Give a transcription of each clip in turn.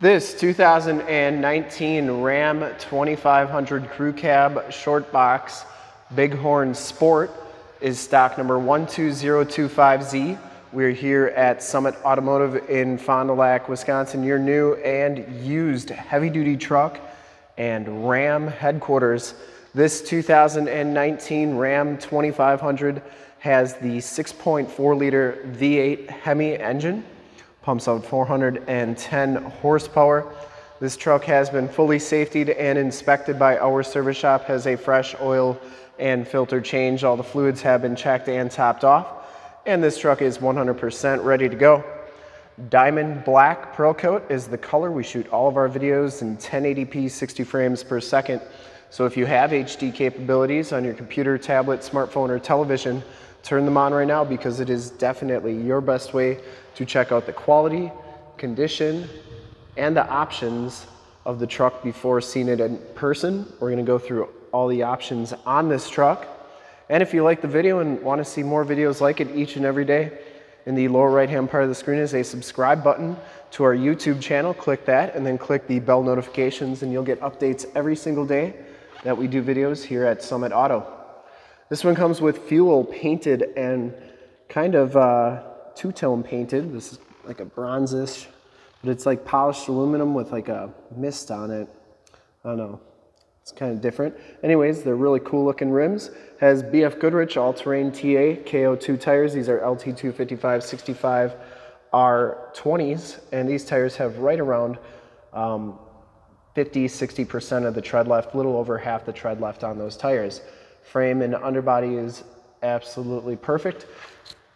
This 2019 Ram 2500 Crew Cab Short Box Bighorn Sport is stock number 12025Z. We're here at Summit Automotive in Fond du Lac, Wisconsin, your new and used heavy duty truck and Ram headquarters. This 2019 Ram 2500 has the 6.4 liter V8 Hemi engine pumps out 410 horsepower. This truck has been fully safetied and inspected by our service shop, has a fresh oil and filter change. All the fluids have been checked and topped off. And this truck is 100% ready to go. Diamond Black Pearl Coat is the color. We shoot all of our videos in 1080p 60 frames per second. So if you have HD capabilities on your computer, tablet, smartphone, or television, turn them on right now because it is definitely your best way to check out the quality, condition, and the options of the truck before seeing it in person. We're gonna go through all the options on this truck. And if you like the video and wanna see more videos like it each and every day, in the lower right hand part of the screen is a subscribe button to our YouTube channel. Click that and then click the bell notifications and you'll get updates every single day that we do videos here at Summit Auto. This one comes with fuel painted and kind of uh, two-tone painted. This is like a bronzish, but it's like polished aluminum with like a mist on it. I don't know. It's kind of different. Anyways, they're really cool looking rims. Has BF Goodrich all-terrain TA KO2 tires. These are LT255 65 R20s, and these tires have right around um, 50, 60% of the tread left, little over half the tread left on those tires. Frame and underbody is absolutely perfect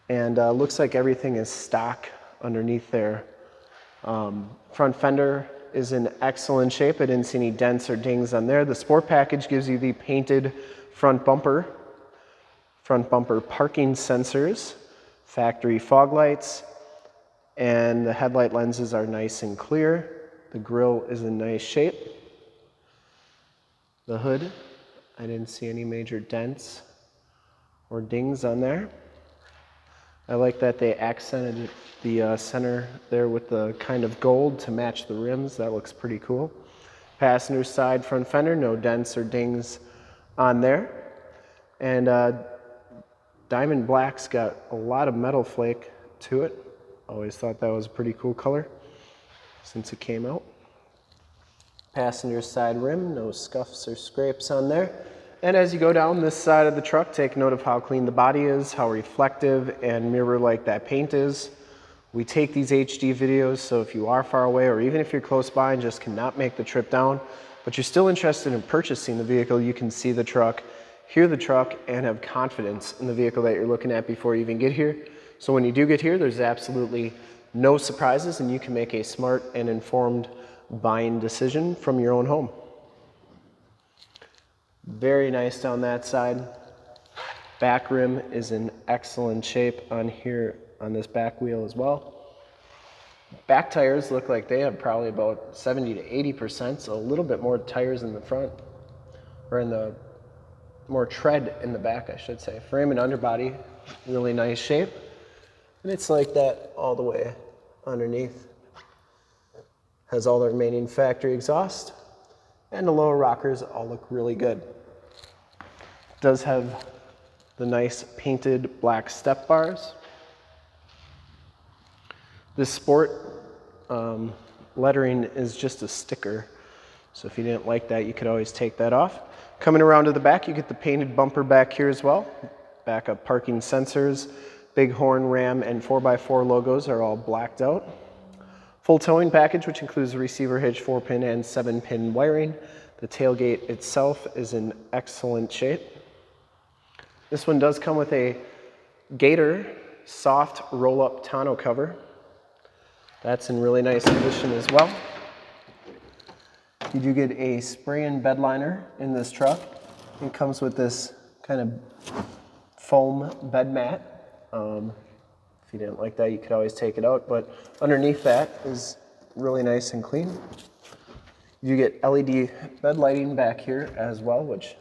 and uh, looks like everything is stock underneath there. Um, front fender is in excellent shape. I didn't see any dents or dings on there. The sport package gives you the painted front bumper, front bumper parking sensors, factory fog lights, and the headlight lenses are nice and clear. The grill is in nice shape. The hood I didn't see any major dents or dings on there. I like that they accented the uh, center there with the kind of gold to match the rims. That looks pretty cool. Passenger side front fender, no dents or dings on there. And uh, Diamond Black's got a lot of metal flake to it. Always thought that was a pretty cool color since it came out. Passenger side rim, no scuffs or scrapes on there. And as you go down this side of the truck, take note of how clean the body is, how reflective and mirror-like that paint is. We take these HD videos, so if you are far away or even if you're close by and just cannot make the trip down, but you're still interested in purchasing the vehicle, you can see the truck, hear the truck, and have confidence in the vehicle that you're looking at before you even get here. So when you do get here, there's absolutely no surprises and you can make a smart and informed buying decision from your own home. Very nice down that side. Back rim is in excellent shape on here on this back wheel as well. Back tires look like they have probably about 70 to 80%, so a little bit more tires in the front, or in the more tread in the back, I should say. Frame and underbody, really nice shape. And it's like that all the way underneath. Has all the remaining factory exhaust. And the lower rockers all look really good. It Does have the nice painted black step bars. This sport um, lettering is just a sticker. So if you didn't like that, you could always take that off. Coming around to the back, you get the painted bumper back here as well. Backup parking sensors, Bighorn, Ram, and 4x4 logos are all blacked out. Full towing package, which includes a receiver hitch, 4-pin and 7-pin wiring. The tailgate itself is in excellent shape. This one does come with a Gator soft roll-up tonneau cover. That's in really nice condition as well. You do get a spray-in bed liner in this truck. It comes with this kind of foam bed mat. Um, you didn't like that, you could always take it out, but underneath that is really nice and clean. You get LED bed lighting back here as well, which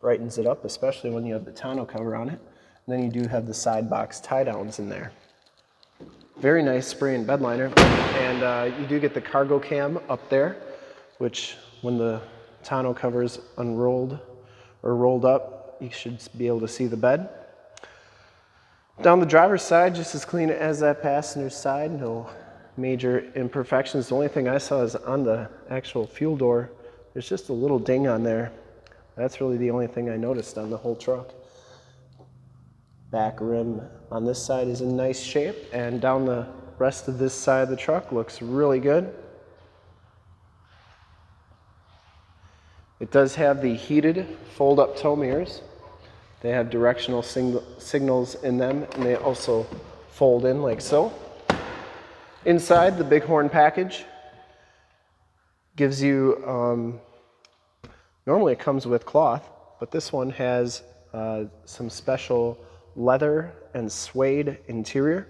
brightens it up, especially when you have the tonneau cover on it. And then you do have the side box tie downs in there. Very nice spray and bed liner. And uh, you do get the cargo cam up there, which when the tonneau cover is unrolled or rolled up, you should be able to see the bed. Down the driver's side, just as clean as that passenger side, no major imperfections. The only thing I saw is on the actual fuel door, there's just a little ding on there. That's really the only thing I noticed on the whole truck. Back rim on this side is in nice shape, and down the rest of this side of the truck looks really good. It does have the heated fold-up tow mirrors. They have directional sing signals in them and they also fold in like so. Inside, the Bighorn package gives you, um, normally it comes with cloth, but this one has uh, some special leather and suede interior.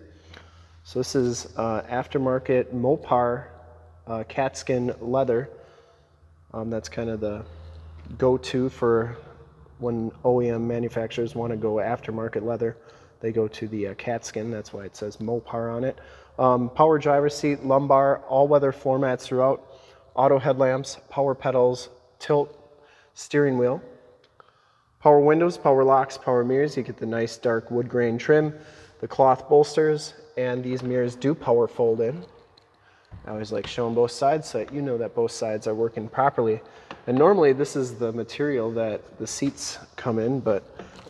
So this is uh, aftermarket Mopar uh, Katzkin leather. Um, that's kind of the go-to for when OEM manufacturers want to go aftermarket leather, they go to the uh, Katzkin. That's why it says Mopar on it. Um, power driver seat, lumbar, all-weather floor mats throughout, auto headlamps, power pedals, tilt, steering wheel. Power windows, power locks, power mirrors. You get the nice dark wood grain trim, the cloth bolsters, and these mirrors do power fold in. I always like showing both sides so that you know that both sides are working properly. And normally this is the material that the seats come in, but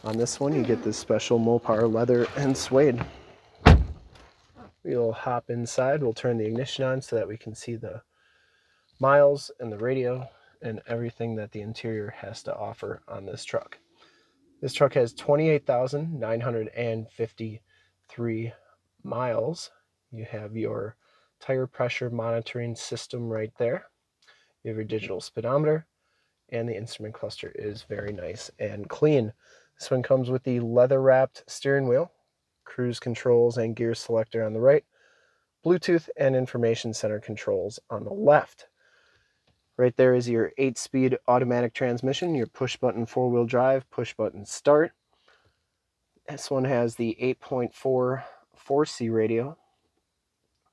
on this one you get this special Mopar leather and suede. We'll hop inside, we'll turn the ignition on so that we can see the miles and the radio and everything that the interior has to offer on this truck. This truck has 28,953 miles. You have your tire pressure monitoring system right there. You have your digital speedometer, and the instrument cluster is very nice and clean. This one comes with the leather wrapped steering wheel, cruise controls and gear selector on the right, Bluetooth and information center controls on the left. Right there is your 8-speed automatic transmission, your push-button four-wheel drive, push-button start. This one has the 8.4 4C radio,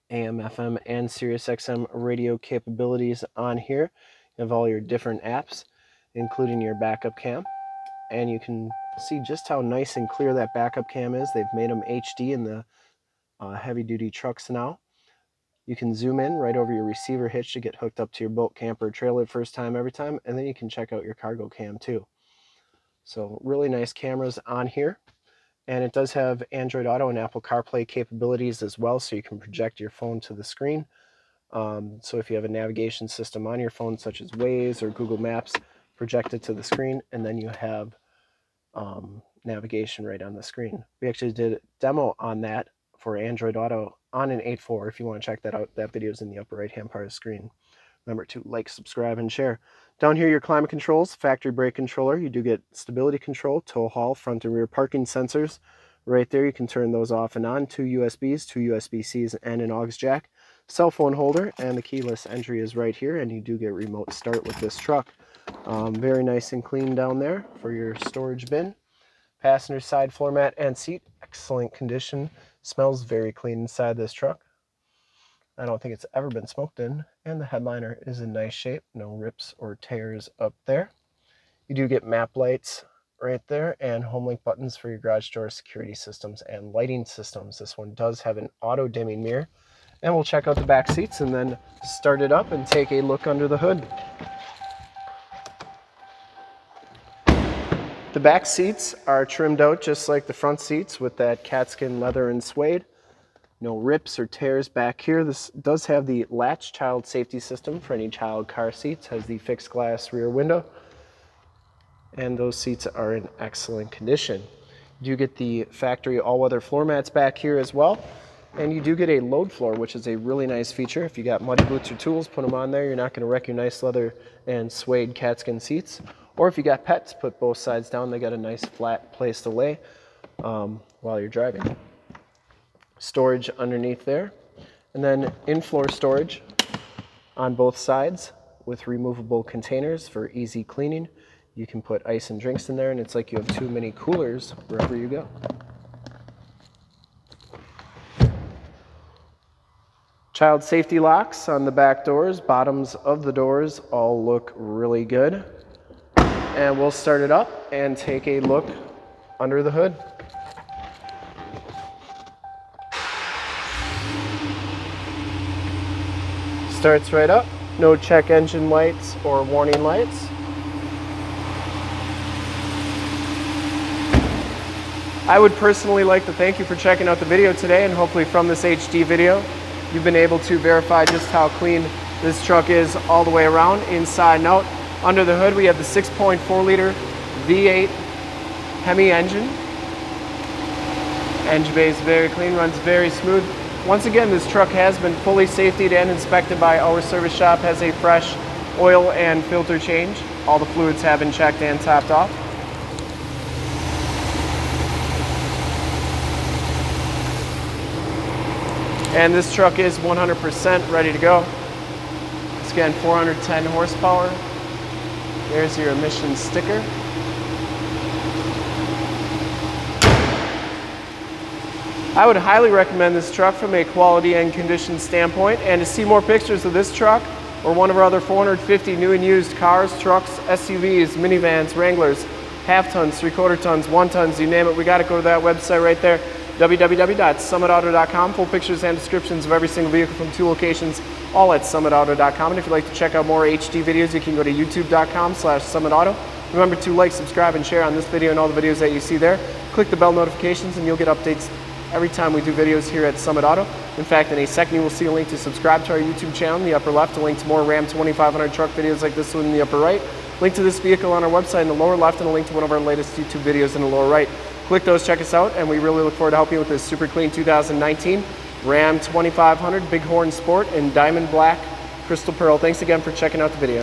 AM, FM, and Sirius XM radio capabilities on here. You have all your different apps, including your backup cam. And you can see just how nice and clear that backup cam is. They've made them HD in the uh, heavy duty trucks now. You can zoom in right over your receiver hitch to get hooked up to your boat, camper, trailer first time, every time. And then you can check out your cargo cam too. So really nice cameras on here. And it does have Android Auto and Apple CarPlay capabilities as well, so you can project your phone to the screen. Um, so if you have a navigation system on your phone, such as Waze or Google Maps, project it to the screen, and then you have um, navigation right on the screen. We actually did a demo on that for Android Auto on an 8.4. If you want to check that out, that video is in the upper right-hand part of the screen. Remember to like, subscribe, and share. Down here, your climate controls, factory brake controller. You do get stability control, tow haul, front and rear parking sensors. Right there, you can turn those off and on. Two USBs, two USB-Cs, and an aux jack. Cell phone holder, and the keyless entry is right here, and you do get remote start with this truck. Um, very nice and clean down there for your storage bin. Passenger side floor mat and seat, excellent condition. Smells very clean inside this truck. I don't think it's ever been smoked in, and the headliner is in nice shape, no rips or tears up there. You do get map lights right there and HomeLink buttons for your garage door security systems and lighting systems. This one does have an auto dimming mirror. And we'll check out the back seats and then start it up and take a look under the hood. The back seats are trimmed out just like the front seats with that Katzkin leather and suede no rips or tears back here. This does have the latch child safety system for any child car seats, has the fixed glass rear window, and those seats are in excellent condition. You do get the factory all-weather floor mats back here as well, and you do get a load floor, which is a really nice feature. If you got muddy boots or tools, put them on there. You're not gonna wreck your nice leather and suede Katzkin seats. Or if you got pets, put both sides down. They got a nice flat place to lay um, while you're driving storage underneath there. And then in-floor storage on both sides with removable containers for easy cleaning. You can put ice and drinks in there and it's like you have two mini coolers wherever you go. Child safety locks on the back doors, bottoms of the doors all look really good. And we'll start it up and take a look under the hood. Starts right up, no check engine lights or warning lights. I would personally like to thank you for checking out the video today and hopefully from this HD video, you've been able to verify just how clean this truck is all the way around, inside and out. Under the hood, we have the 6.4 liter V8 Hemi engine. Engine bay is very clean, runs very smooth. Once again, this truck has been fully safetied and inspected by our service shop, has a fresh oil and filter change. All the fluids have been checked and topped off. And this truck is 100% ready to go. It's again 410 horsepower. There's your emissions sticker. I would highly recommend this truck from a quality and condition standpoint. And to see more pictures of this truck or one of our other 450 new and used cars, trucks, SUVs, minivans, Wranglers, half tons, three quarter tons, one tons, you name it, we got to go to that website right there, www.summitauto.com. Full pictures and descriptions of every single vehicle from two locations, all at summitauto.com. And if you'd like to check out more HD videos, you can go to youtube.com slash summitauto. Remember to like, subscribe, and share on this video and all the videos that you see there. Click the bell notifications and you'll get updates every time we do videos here at Summit Auto. In fact, in a second you will see a link to subscribe to our YouTube channel in the upper left, a link to more Ram 2500 truck videos like this one in the upper right, link to this vehicle on our website in the lower left, and a link to one of our latest YouTube videos in the lower right. Click those, check us out, and we really look forward to helping you with this super clean 2019 Ram 2500 Bighorn Sport in Diamond Black Crystal Pearl. Thanks again for checking out the video.